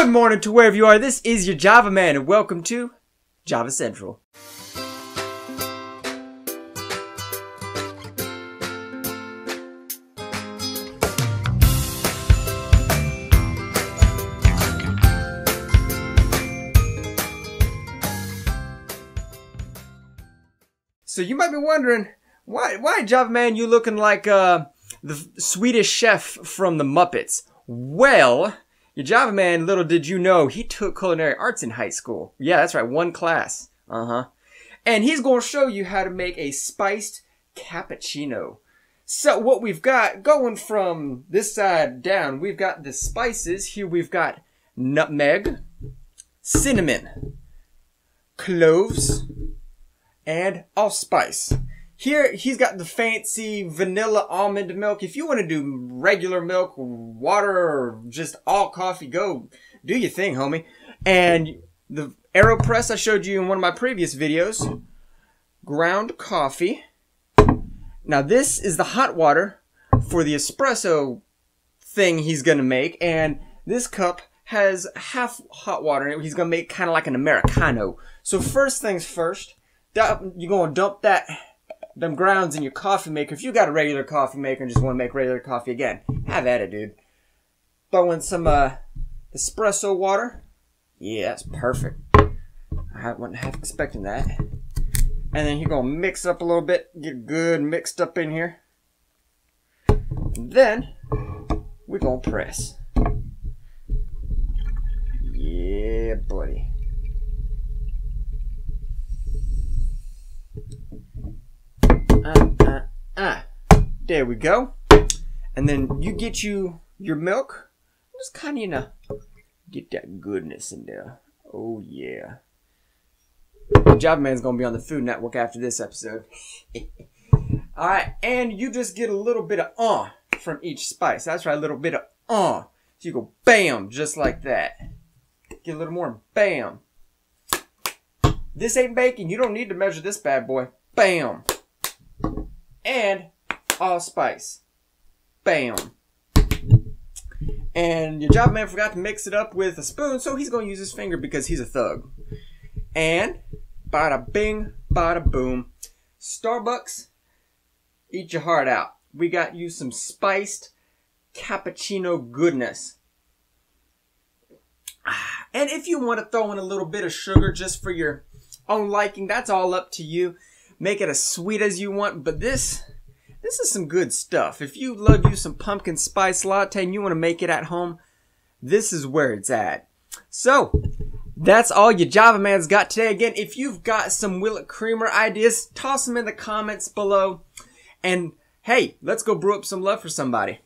Good morning to wherever you are. This is your Java Man, and welcome to Java Central. So you might be wondering, why, why Java Man, you looking like uh, the Swedish chef from the Muppets? Well, your Java man, little did you know, he took culinary arts in high school. Yeah, that's right, one class. Uh huh. And he's going to show you how to make a spiced cappuccino. So what we've got going from this side down, we've got the spices. Here we've got nutmeg, cinnamon, cloves, and allspice. Here, he's got the fancy vanilla almond milk. If you want to do regular milk, water, or just all coffee, go do your thing, homie. And the AeroPress I showed you in one of my previous videos, ground coffee. Now this is the hot water for the espresso thing he's gonna make, and this cup has half hot water in it. He's gonna make kind of like an Americano. So first things first, you're gonna dump that them grounds in your coffee maker. If you got a regular coffee maker and just want to make regular coffee again, have at it, dude. Throw in some uh, espresso water. Yeah, that's perfect. I wasn't half expecting that. And then you're gonna mix up a little bit, get good mixed up in here. And then we're gonna press. Yeah, buddy. Uh. There we go. And then you get you your milk. Just kind of, you know, get that goodness in there. Oh, yeah. Java Man's going to be on the Food Network after this episode. Alright, and you just get a little bit of uh from each spice. That's right, a little bit of uh. So you go bam, just like that. Get a little more, bam. This ain't baking. You don't need to measure this bad boy. Bam and allspice. Bam. And your Java man forgot to mix it up with a spoon, so he's going to use his finger because he's a thug. And bada bing, bada boom. Starbucks, eat your heart out. We got you some spiced cappuccino goodness. And if you want to throw in a little bit of sugar just for your own liking, that's all up to you. Make it as sweet as you want, but this, this is some good stuff. If you love you some pumpkin spice latte and you want to make it at home, this is where it's at. So, that's all your Java Man's got today. Again, if you've got some Will It Creamer ideas, toss them in the comments below. And hey, let's go brew up some love for somebody.